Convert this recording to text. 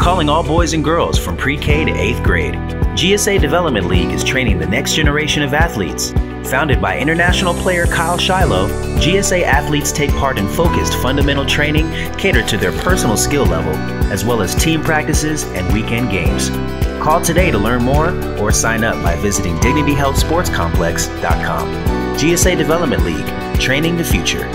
calling all boys and girls from pre K to 8th grade. GSA Development League is training the next generation of athletes. Founded by international player Kyle Shiloh, GSA athletes take part in focused fundamental training catered to their personal skill level, as well as team practices and weekend games. Call today to learn more or sign up by visiting dignityhealthsportscomplex.com. GSA Development League, training the future.